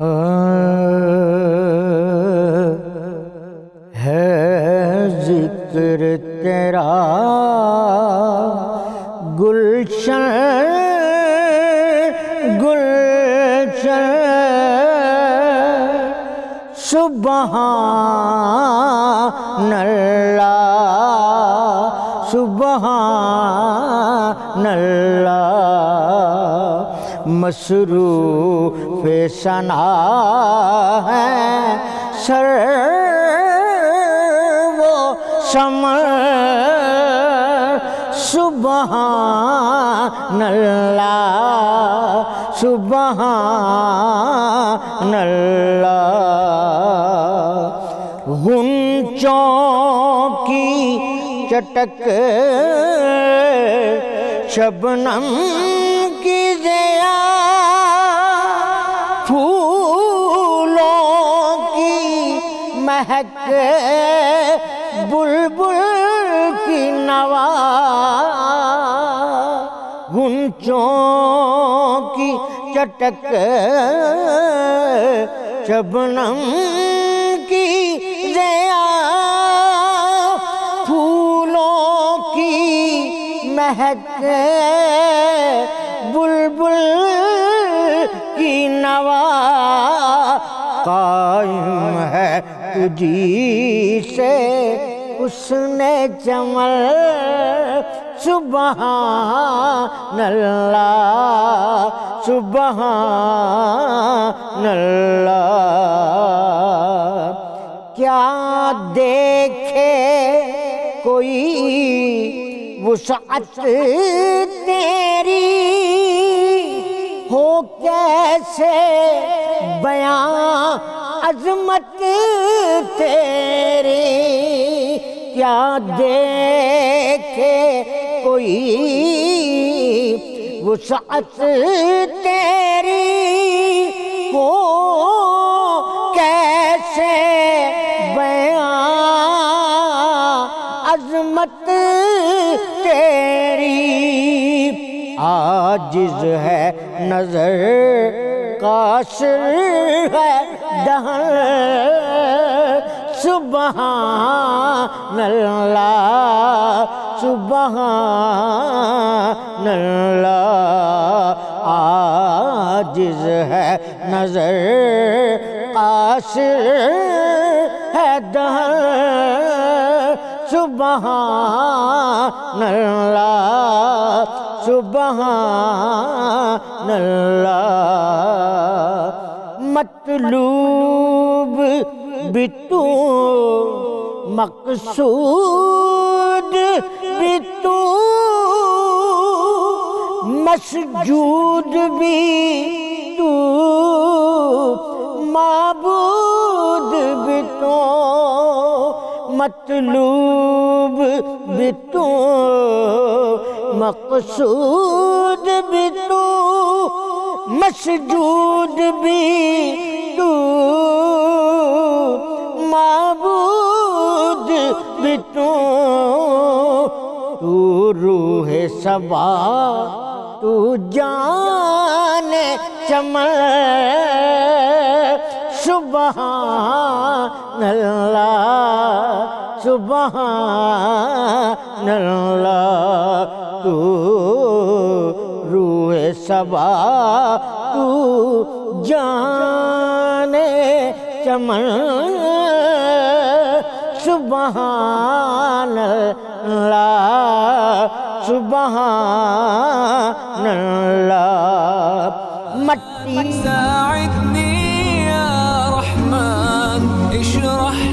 ہے ذکر تیرا گلشن گلشن۔ سبحان اللہ سبحان اللہ مصروف سنا ہے۔ سر وہ سمر سبحان اللہ سبحان اللہ۔ غنچوں کی چٹک شبنم مہک بلبل کی نوا گنچوں کی چٹک شبنم کی زیا پھولوں کی مہک بلبل کی نوا قائم ہے تجھی سے اس نے چمل سبحان اللہ سبحان اللہ۔ کیا دیکھے کوئی وسعت تیری؟ ہو کیسے بیان عظمت تیری، کیا دیکھے کوئی؟ وسعت تیری ہو کیسے بیان؟ عظمت تیری، عاجز ہے نظر قاصر ہے دہن سبحان اللہ سبحان اللہ عاجز ہے نظر قاصر ہے دہن سبحان اللہ سبحان اللہ مطلوب بھی تو مقصود بھی تو مسجود بھی تو معبود بھی تو مطلوب بھی تو مقصود بھی تو مسجود بھی تو معبود بھی تو تو روح سبا تو جان چمن سبحان اللہ سبحان اللہ سبا تو جان چمن سبحان اللہ سبحان اللہ۔ مٹی۔ ساعدني يا رحمن اشرح